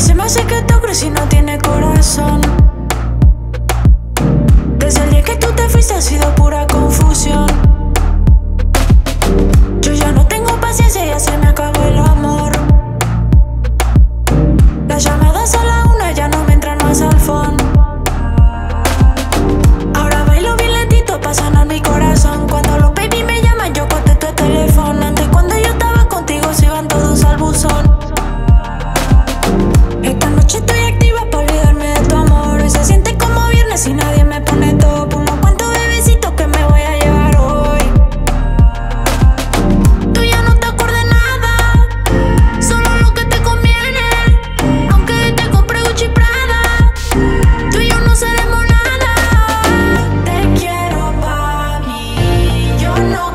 se me hace que está cruz y no tiene corazón. no seremos nada. Te quiero para yo no.